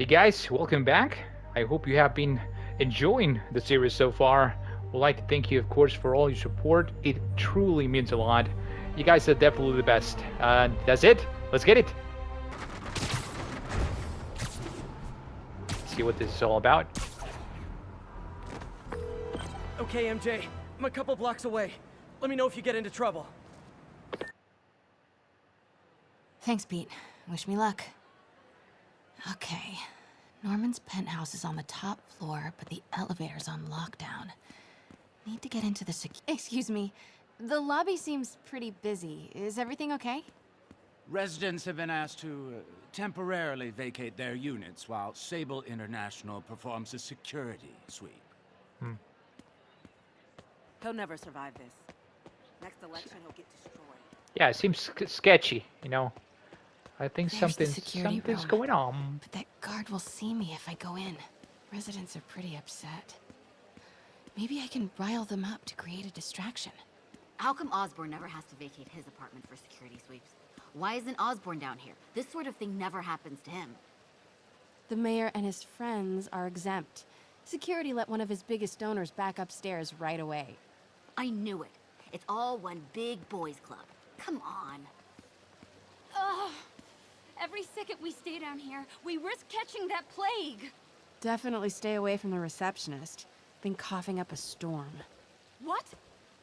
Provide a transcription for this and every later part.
Hey guys, welcome back. I hope you have been enjoying the series so far. Would like to thank you, of course, for all your support. It truly means a lot. You guys are definitely the best. Uh, that's it. Let's get it. See what this is all about. Okay, MJ. I'm a couple blocks away. Let me know if you get into trouble. Thanks, Pete. Wish me luck. Okay. Norman's penthouse is on the top floor, but the elevator's on lockdown. Need to get into the sec- Excuse me. The lobby seems pretty busy. Is everything okay? Residents have been asked to uh, temporarily vacate their units while Sable International performs a security sweep. Hmm. He'll never survive this. Next election, he'll get destroyed. Yeah, it seems sk- sketchy, you know. I think There's something, security something's room. going on. But that guard will see me if I go in. Residents are pretty upset. Maybe I can rile them up to create a distraction. How come Osborn never has to vacate his apartment for security sweeps? Why isn't Osborn down here? This sort of thing never happens to him. The mayor and his friends are exempt. Security let one of his biggest donors back upstairs right away. I knew it. It's all one big boys club. Come on. Ugh. Every second we stay down here, we risk catching that plague. Definitely stay away from the receptionist. Been coughing up a storm. What?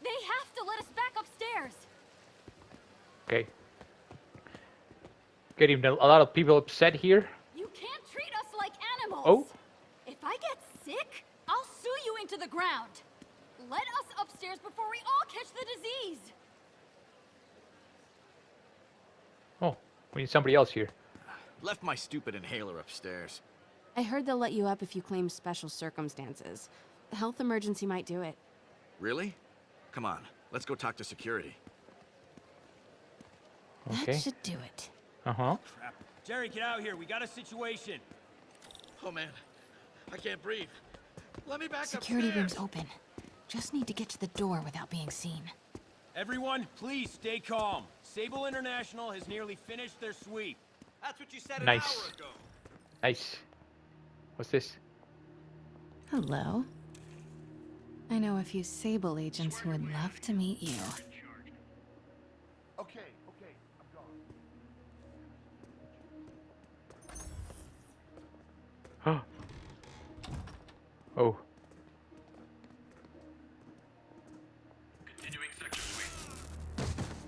They have to let us back upstairs. Okay. Getting a lot of people upset here. You can't treat us like animals. Oh. If I get sick, I'll sue you into the ground. Let us upstairs before we all catch the disease. Oh, we need somebody else here. Left my stupid inhaler upstairs. I heard they'll let you up if you claim special circumstances. A health emergency might do it. Really? Come on, let's go talk to security. Okay. That should do it. Uh huh. Crap. Jerry, get out here. We got a situation. Oh man, I can't breathe. Let me back Security upstairs. room's open. Just need to get to the door without being seen. Everyone, please stay calm. Sable International has nearly finished their sweep. That's what you said an Nice. hour ago. Nice. What's this? Hello. I know a few Sable agents who would love to meet you. Okay, okay, I'm gone. oh.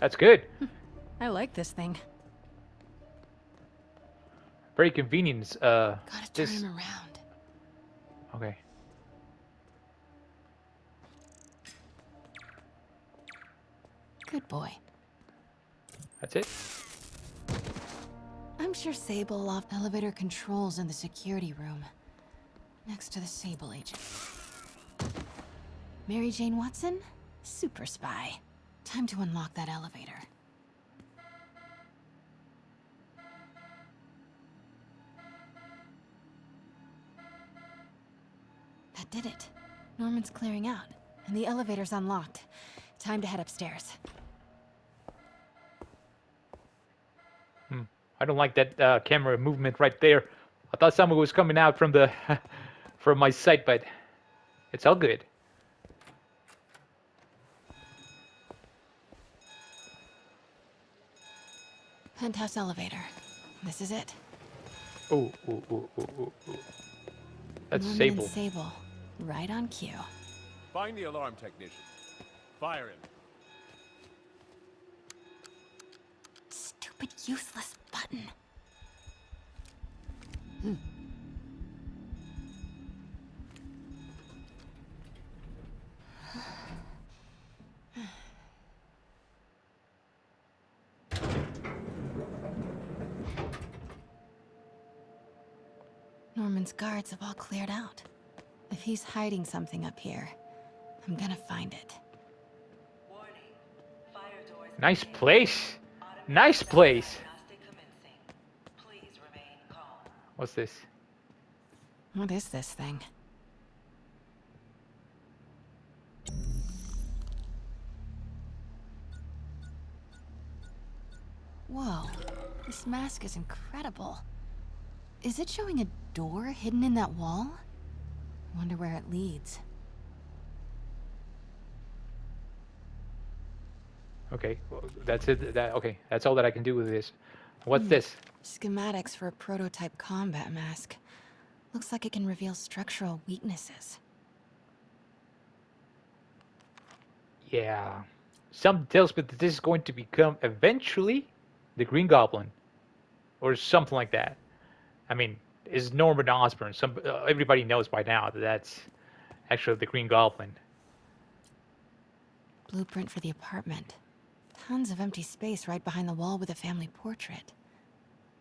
That's good. I like this thing. Very convenient. Uh, Gotta turn this. him around. Okay. Good boy. That's it. I'm sure Sable loft elevator controls in the security room. Next to the Sable agent. Mary Jane Watson? Super spy. Time to unlock that elevator. That did it. Norman's clearing out, and the elevator's unlocked. Time to head upstairs. Hmm. I don't like that uh, camera movement right there. I thought someone was coming out from the from my sight, but it's all good. Penthouse elevator. This is it. Oh, oh, oh, oh, oh, oh. That's Norman Sable. Sable. Right on cue. Find the alarm technician. Fire him. Stupid useless button. Hmm. Norman's guards have all cleared out. If he's hiding something up here, I'm gonna find it. Nice place. Nice place. What's this? What is this thing? Whoa, this mask is incredible. Is it showing a door hidden in that wall? Wonder where it leads. Okay, well, that's it. That okay. That's all that I can do with this. What's Hmm. this? Schematics for a prototype combat mask. Looks like it can reveal structural weaknesses. Yeah. Some tells me that this is going to become eventually the Green Goblin, or something like that. I mean, is Norman Osborn? Some uh, everybody knows by now that that's actually the Green Goblin. Blueprint for the apartment. Tons of empty space right behind the wall with a family portrait.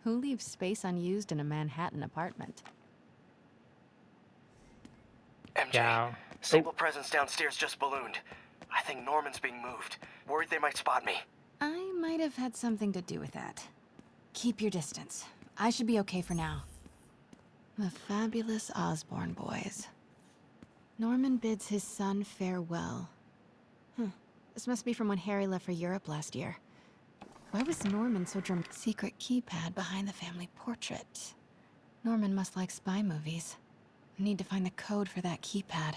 Who leaves space unused in a Manhattan apartment? MJ, Yeah. Sable presence downstairs just ballooned. I think Norman's being moved. Worried they might spot me. I might have had something to do with that. Keep your distance. I should be okay for now. The fabulous Osborn boys. Norman bids his son farewell. Huh. This must be from when Harry left for Europe last year. Why was Norman so dram- Secret keypad behind the family portrait. Norman must like spy movies. Need to find the code for that keypad.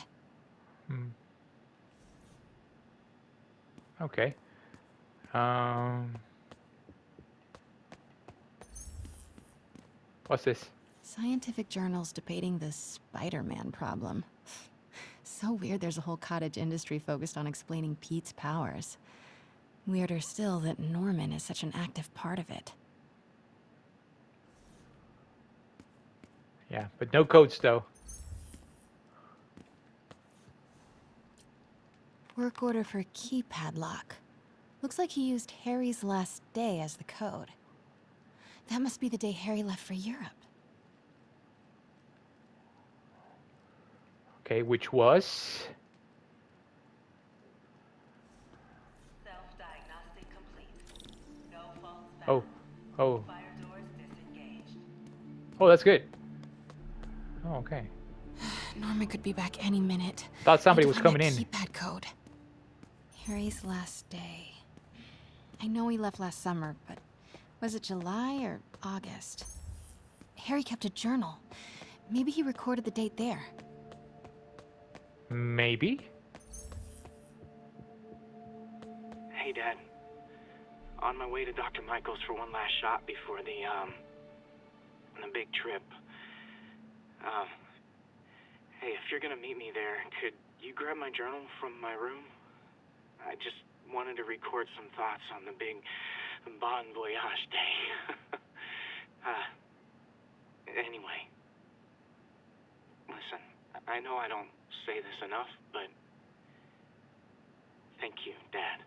Hmm. Okay. Um. What's this? Scientific journals debating the Spider-Man problem. so weird there's a whole cottage industry focused on explaining Pete's powers. Weirder still that Norman is such an active part of it. Yeah, but no codes though. Work order for keypad lock. Looks like he used Harry's last day as the code. That must be the day Harry left for Europe. Okay, which was Self-diagnostic complete. No faults oh, oh, Fire doors disengaged. oh, that's good. Oh, okay. Norman could be back any minute. Thought somebody Need was coming that in. Keypad code. Harry's last day. I know he left last summer, but was it July or August? Harry kept a journal. Maybe he recorded the date there. Maybe. Hey, Dad. On my way to Dr. Michaels' for one last shot before the, um, the big trip. Um, hey, if you're gonna meet me there, could you grab my journal from my room? I just wanted to record some thoughts on the big Bon Voyage day. uh, anyway. Listen, I know I don't say this enough, but thank you, Dad.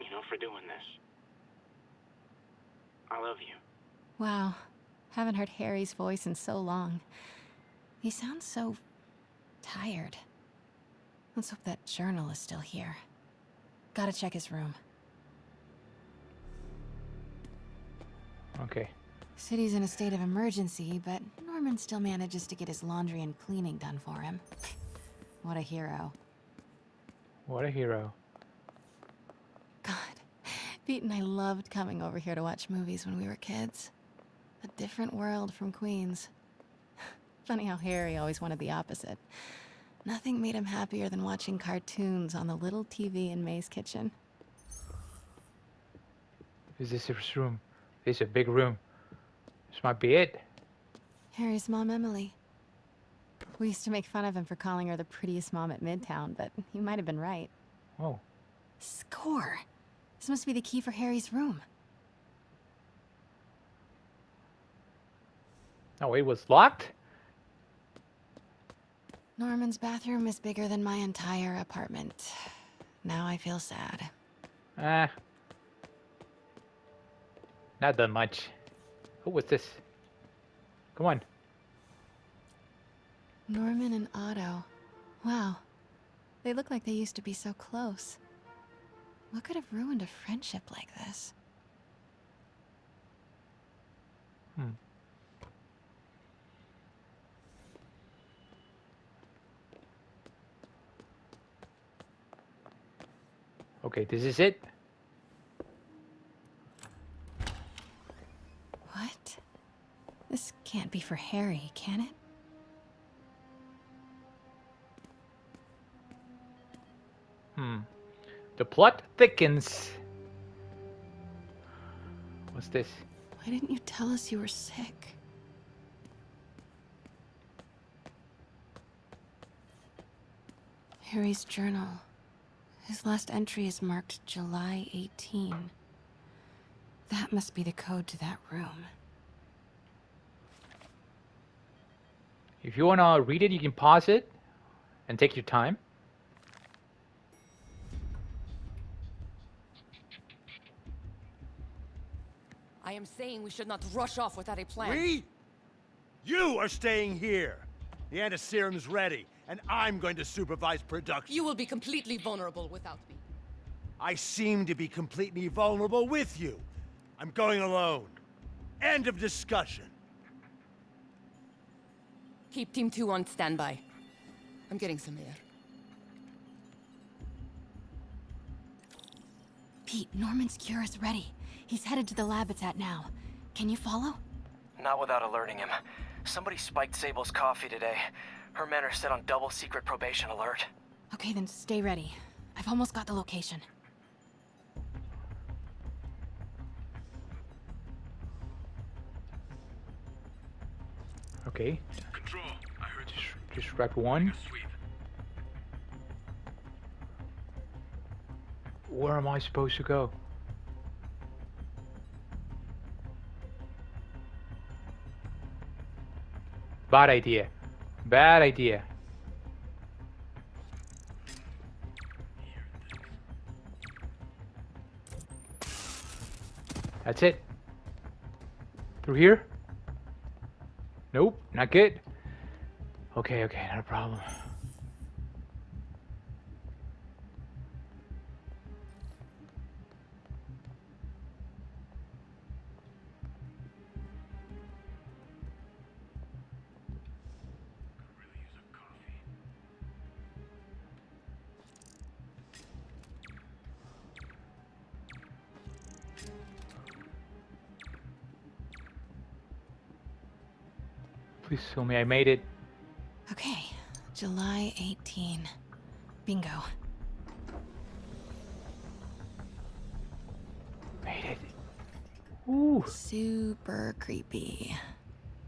You know, for doing this. I love you. Wow. Haven't heard Harry's voice in so long. He sounds so tired. Let's hope that journal is still here. Gotta check his room. Okay. City's in a state of emergency, but Norman still manages to get his laundry and cleaning done for him. What a hero. What a hero. God, Pete and I loved coming over here to watch movies when we were kids. A different world from Queens. Funny how Harry always wanted the opposite. Nothing made him happier than watching cartoons on the little TV in May's kitchen. Is this his room? This is a big room. This might be it. Harry's mom, Emily. We used to make fun of him for calling her the prettiest mom at Midtown, but he might have been right. Oh. Score! This must be the key for Harry's room. Oh, it was locked? Norman's bathroom is bigger than my entire apartment. Now I feel sad. Ah. Not that much. Oh, was this? Come on. Norman and Otto. Wow. They look like they used to be so close. What could have ruined a friendship like this? Hmm. Okay, this is it. What? This can't be for Harry, can it? Hmm. The plot thickens. What's this? Why didn't you tell us you were sick? Harry's journal. His last entry is marked July 18. That must be the code to that room. If you want to read it, you can pause it and take your time. I am saying we should not rush off without a plan. We? You are staying here. The antiserum's ready, and I'm going to supervise production. You will be completely vulnerable without me. I seem to be completely vulnerable with you. I'm going alone. End of discussion. Keep Team 2 on standby. I'm getting some air. Pete, Norman's cure is ready. He's headed to the lab it's at now. Can you follow? Not without alerting him. Somebody spiked Sable's coffee today. Her men are set on double secret probation alert. Okay, then stay ready. I've almost got the location. Okay. Just, rep one. Where am I supposed to go? Bad idea. Bad idea. That's it. Through here? Nope, not good. Okay, okay, not a problem. Please tell me I made it. Okay, July 18. Bingo. Made it. Ooh. Super creepy.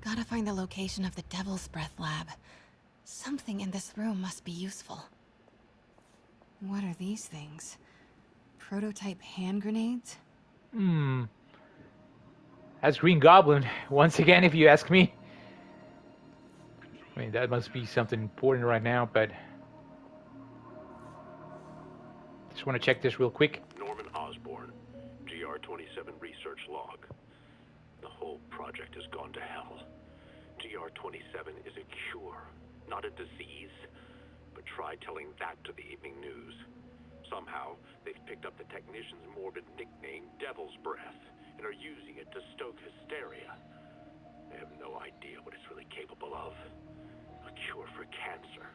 Gotta find the location of the Devil's Breath lab. Something in this room must be useful. What are these things? Prototype hand grenades? Hmm. That's Green Goblin, once again, if you ask me. Mean, that must be something important right now, but... Just want to check this real quick. Norman Osborn, GR-27 research log. The whole project has gone to hell. GR-27 is a cure, not a disease. But try telling that to the evening news. Somehow, they've picked up the technician's morbid nickname, Devil's Breath, and are using it to stoke hysteria. They have no idea what it's really capable of. Cure for cancer,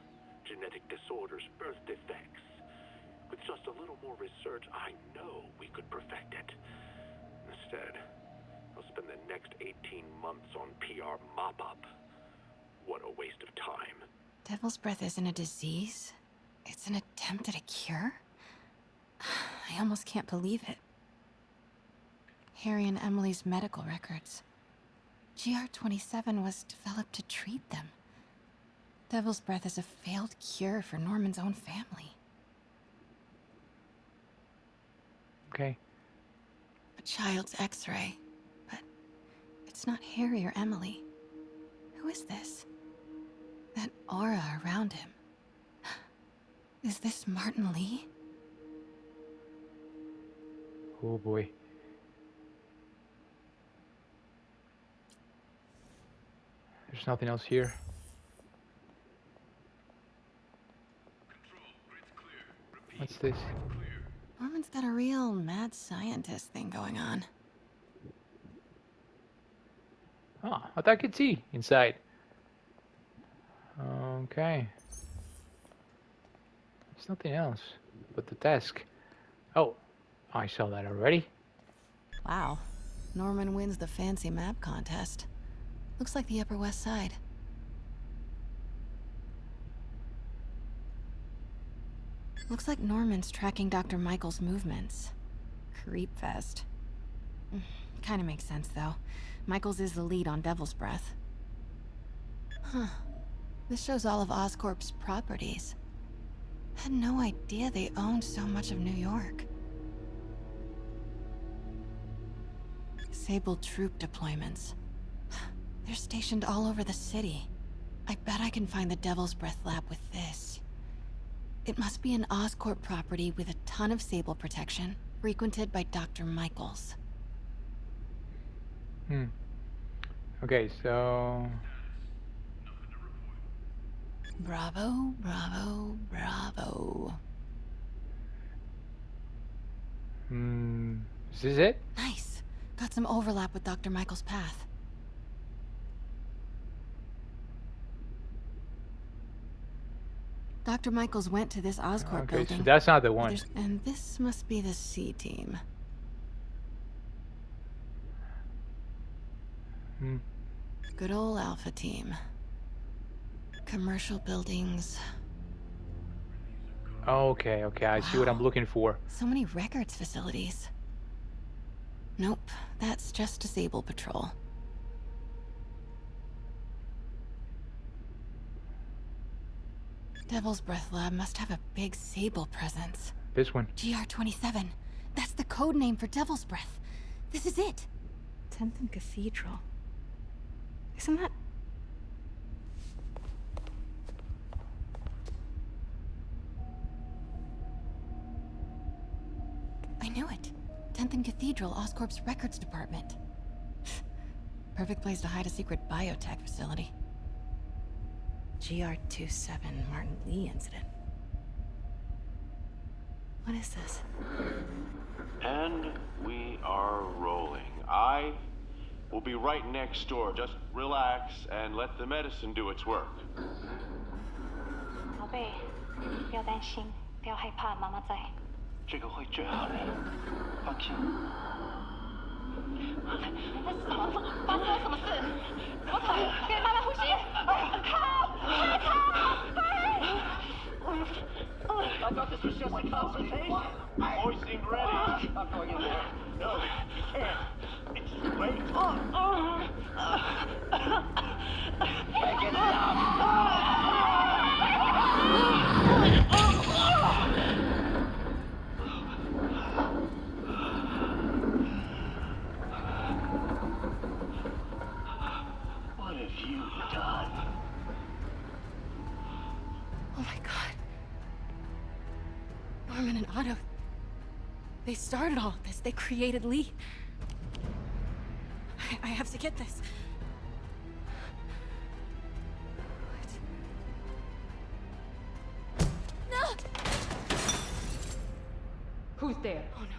genetic disorders, birth defects. With just a little more research, I know we could perfect it. Instead, I'll spend the next 18 months on PR mop-up. What a waste of time. Devil's Breath isn't a disease. It's an attempt at a cure? I almost can't believe it. Harry and Emily's medical records. GR27 was developed to treat them. Devil's Breath is a failed cure for Norman's own family. Okay. A child's x-ray. But it's not Harry or Emily. Who is this? That aura around him. Is this Martin Lee? Oh boy. There's nothing else here. What's this? Norman's got a real mad scientist thing going on. Ah, oh, I thought I could see inside. Okay. There's nothing else but the desk. Oh, I saw that already. Wow. Norman wins the fancy map contest. Looks like the Upper West Side. Looks like Norman's tracking Dr. Michaels' movements. Creep fest. Mm, kinda makes sense, though. Michaels is the lead on Devil's Breath. Huh. This shows all of Oscorp's properties. Had no idea they owned so much of New York. Sable troop deployments. They're stationed all over the city. I bet I can find the Devil's Breath lab with this. It must be an Oscorp property with a ton of Sable protection, frequented by Dr. Michaels. Hmm. Okay, so... Bravo, bravo, bravo. Hmm. Is this it? Nice. Got some overlap with Dr. Michaels' path. Dr. Michaels went to this Oscorp Okay, building. so that's not the one. There's- And this must be the C team. Hmm. Good old Alpha team. Commercial buildings. Okay, okay, I see what I'm looking for. So many records facilities. Nope, that's just a Sable Patrol. Devil's Breath Lab must have a big Sable presence. This one. GR27. That's the code name for Devil's Breath. This is it. 10th and Cathedral. Isn't that... I knew it. 10th and Cathedral, Oscorp's records department. Perfect place to hide a secret biotech facility. GR27 Martin Lee incident. What is this? And we are rolling. I will be right next door. Just relax and let the medicine do its work. 宝贝，不要担心，不要害怕，妈妈在。这个会治好的，放心。什么？发生了什么事？怎么 Just a They created Lee. I, I have to get this. No! Who's there? Oh no.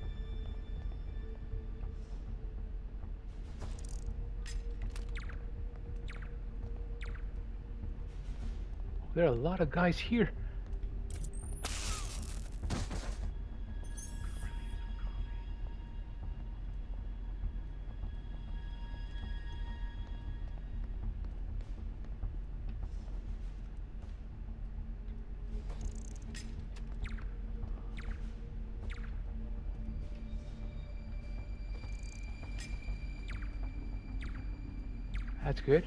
There are a lot of guys here. That's good.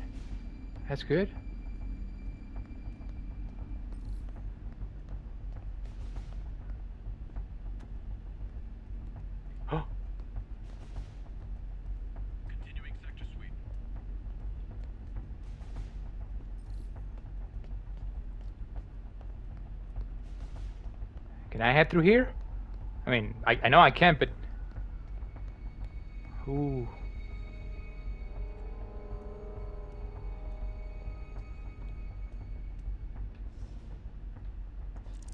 That's good. Can I head through here? I mean, I, I know I can't, but... Ooh.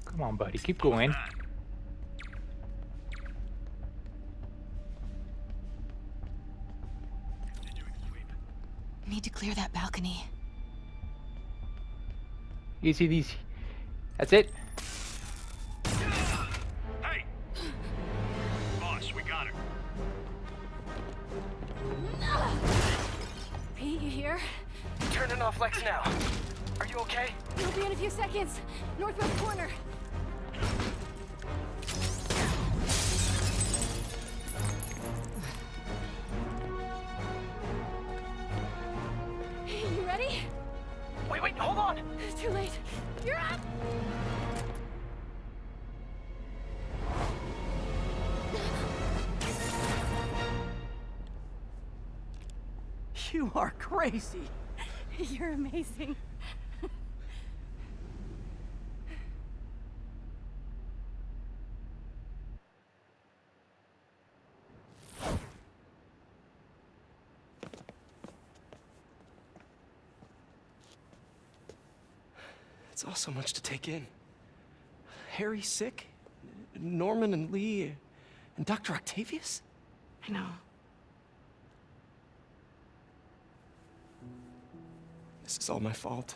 Come on, buddy. Keep going. Need to clear that balcony. Easy, easy. That's it. Ready? Wait, wait, hold on! It's Too late. You're up! You are crazy. You're amazing. So much to take in. Harry sick? Norman and Lee and Dr. Octavius? I know. This is all my fault.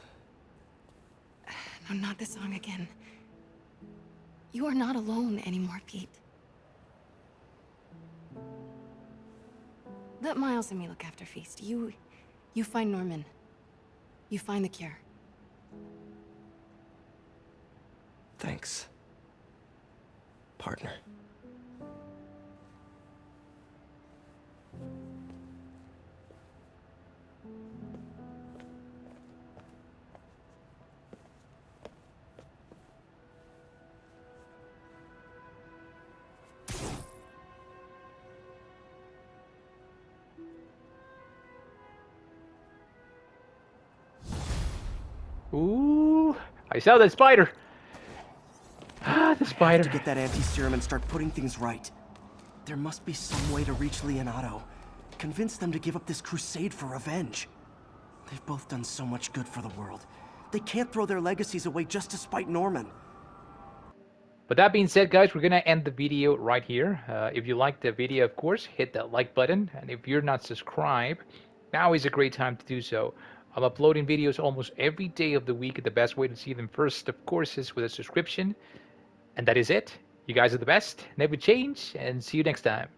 No, not the song again. You are not alone anymore, Pete. Let Miles and me look after Feast. You... you find Norman. You find the cure. Thanks. Partner. Ooh, I saw that spider. Spider. to get that anti-serum and start putting things right. There must be some way to reach Lee and Otto. Convince them to give up this crusade for revenge. They've both done so much good for the world. They can't throw their legacies away just to spite Norman. But that being said, guys, we're going to end the video right here. Uh, if you liked the video, of course, hit that like button. And if you're not subscribed, now is a great time to do so. I'm uploading videos almost every day of the week. The best way to see them first, of course, is with a subscription. And that is it. You guys are the best. Never change. And see you next time.